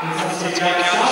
Jetzt hat sich der